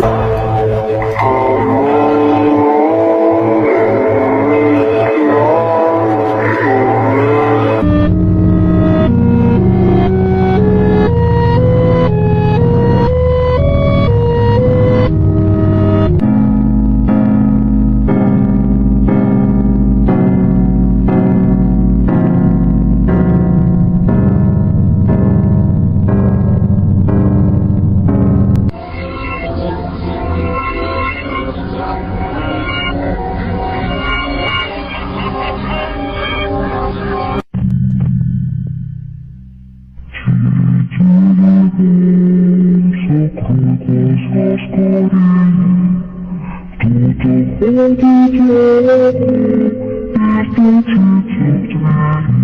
Oh, my God. Thank you.